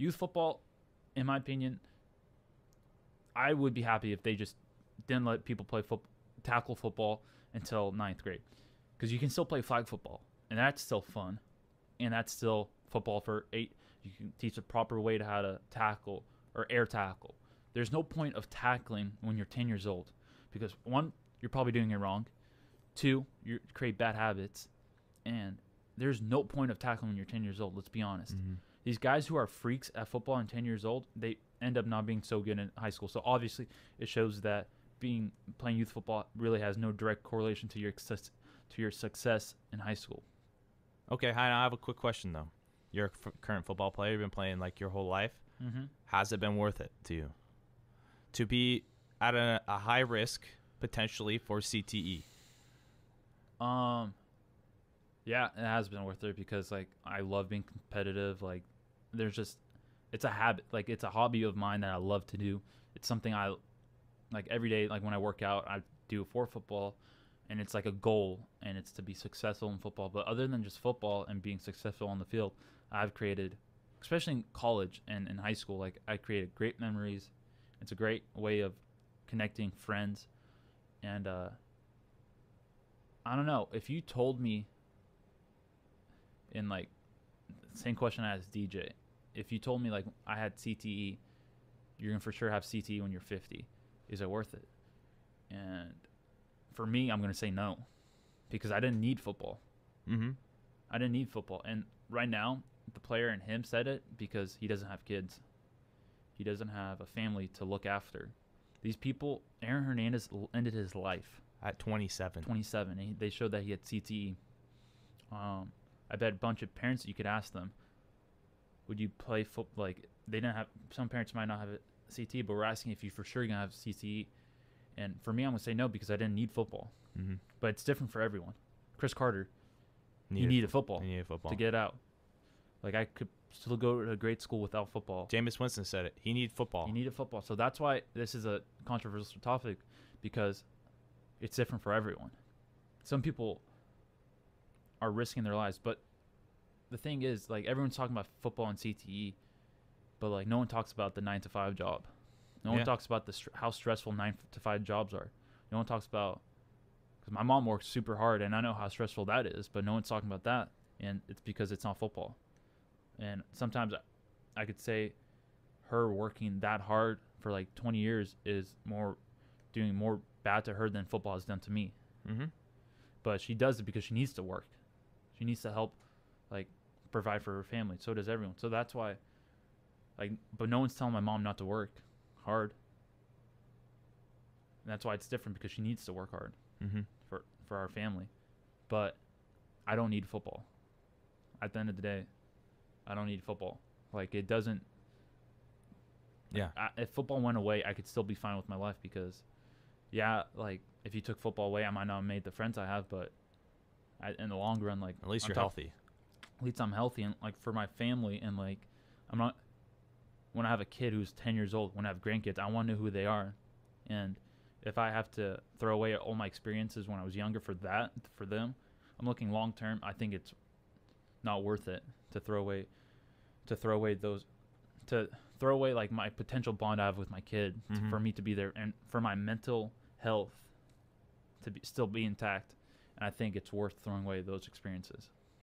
youth football, in my opinion, I would be happy if they just didn't let people play foot, tackle football until ninth grade, because you can still play flag football, and that's still fun, and that's still football for eight. You can teach the proper way to how to tackle or air tackle. There's no point of tackling when you're 10 years old, because one, you're probably doing it wrong. Two, you create bad habits, and there's no point of tackling when you're 10 years old. Let's be honest. Mm-hmm. These guys who are freaks at football and 10 years old, they end up not being so good in high school. So obviously, it shows that being playing youth football really has no direct correlation to your success to your success in high school. Okay, hi. I have a quick question though. You're a f- current football player. You've been playing like your whole life. Mm-hmm. Has it been worth it to you to be at a, a high risk potentially for? CTE? Um, yeah, it has been worth it because like I love being competitive. Like, there's just it's a habit. Like it's a hobby of mine that I love to do. It's something I like every day. Like when I work out, I do for football, and it's like a goal, and it's to be successful in football. But other than just football and being successful on the field, I've created, especially in college and in high school, like I created great memories. It's a great way of connecting friends, and uh, I don't know if you told me in like same question I asked DJ. If you told me like I had CTE, you're gonna for sure have CTE when you're 50. Is it worth it? And for me, I'm gonna say no, because I didn't need football. Mm-hmm. I didn't need football. And right now, the player and him said it because he doesn't have kids. He doesn't have a family to look after. These people, Aaron Hernandez ended his life At 27. 27. He, they showed that he had CTE. Um, I bet a bunch of parents you could ask them, would you play football? Like they didn't have. Some parents might not have a CTE, but we're asking if you for sure gonna have CTE. And for me, I'm gonna say no because I didn't need football. Mm-hmm. But it's different for everyone. Chris Carter, he Needed, needed football He needed football. to get out. Like I could still go to a great school without football. Jameis Winston said it. He needed football. You needed football. So that's why this is a controversial topic because it's different for everyone. Some people are risking their lives, but the thing is, like everyone's talking about football and CTE, but like no one talks about the nine to five job. No Yeah. one talks about the str- how stressful nine to five jobs are. No one talks about because my mom works super hard, and I know how stressful that is, but no one's talking about that, and it's because it's not football. And sometimes I- I could say her working that hard for like 20 years is more doing more bad to her than football has done to me. mm-hmm. But she does it because she needs to work. She needs to help like provide for her family. So does everyone. So that's why like but no one's telling my mom not to work hard. And that's why it's different because she needs to work hard Mm-hmm. for for our family. But I don't need football. At the end of the day, I don't need football. Like it doesn't Yeah. I, if football went away, I could still be fine with my life because, yeah, like if you took football away, I might not have made the friends I have, but I, in the long run, like At least I'm you're healthy. At least I'm healthy and like for my family and like I'm not. When I have a kid who's 10 years old, when I have grandkids, I want to know who they are, and if I have to throw away all my experiences when I was younger for that for them, I'm looking long term. I think it's not worth it to throw away to throw away those to throw away like my potential bond I have with my kid to, Mhm. for me to be there and for my mental health to be still be intact. And I think it's worth throwing away those experiences.